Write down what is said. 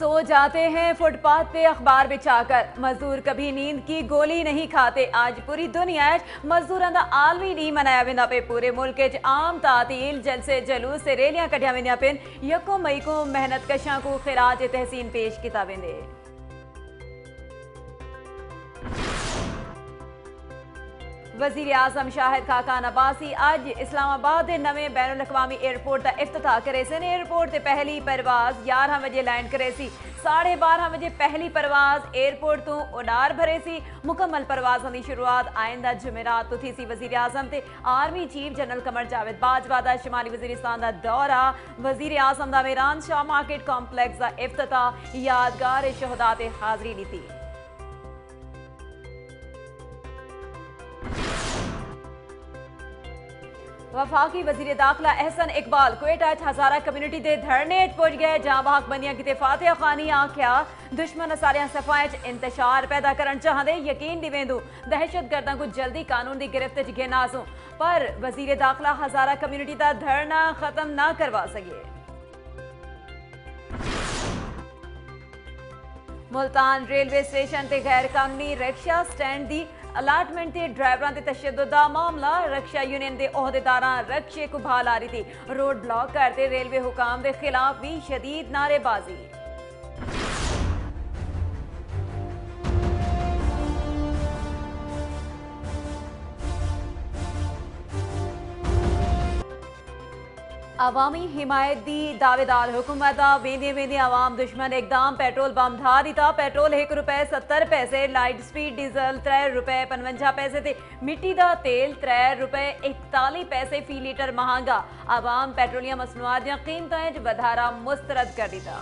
سو جاتے ہیں fit path پہ اخبار بچا کر۔ مزدور کبھی نیند کی گولی نہیں کھاتے۔ آج پوری دنیا مزدوراں دا عالمی نہیں منایا ویندا پہ پورے ملک وچ عام تعطیل جلسے جلوس سے ریلیاں کڈیا بنیا پن۔ یکو مئی کو محنت کشاں کو خراج تحسین پیش کیتا ویندے وزیر اعظم شاہد خاقان عباسی اج اسلام آباد نویں بین الاقوامی ایئرپورٹ دا افتتاح کرے سن۔ ایئرپورٹ تے پہلی پرواز یارہ بجے لینڈ کرے سی۔ ساڑھے بارہ بجے پہلی پرواز ایئرپورٹ تو اڈار بھرے سی۔ مکمل پروازاں دی شروعات آئندہ جمعرات تو تھی سی۔ وزیر اعظم تے army chief general Qamar Javed Bajwa دا شمالی وزیرستان دا دورہ۔ وزیر اعظم دا میران شاہ مارکیٹ کمپلیکس دا افتتاح یادگار شہداء تے حاضری لی وفاقی وزیر داخلہ احسن اقبال کوئٹہ ہزارہ کمیونٹی دے دھرنے پہنچ گئے۔ جہاں بحق بندیاں کتے فاتح خانی آکھیا دشمن ساریاں صفائیں انتشار پیدا کرن چاہاں دے یقین دی ویندو، دہشت گرداں کو جلدی قانون دی گرفت چکے ناسوں پر وزیر داخلہ ہزارہ کمیونٹی دا دھرنا ختم نہ کروا سکے۔ ملتان ریلوے سٹیشن تے غیر قانونی رکشا سٹینڈ دی الاٹمنٹ تے ڈرائیوراں تے تشدد دا معاملہ رکشا یونین دے عہدیداراں رکشے کو بھال آ رہی تھی روڈ بلاک کرتے ریلوے حکام دے خلاف بھی شدید نعرے بازی عوامی حمایت دی دعوے دار حکومت ویندے ویندے عوام دشمن اقدام پیٹرول بم دھا دیتا پیٹرول ایک روپے ستر پیسے، لائٹ سپیڈ ڈیزل ترے روپے پنونجا پیسے تے مٹی دا تیل ترے روپے اکتالی پیسے فی لیٹر مہنگا۔ عوام پیٹرولیم مصنوعات دیا قیمتیں بدھارا مسترد کر دیتا۔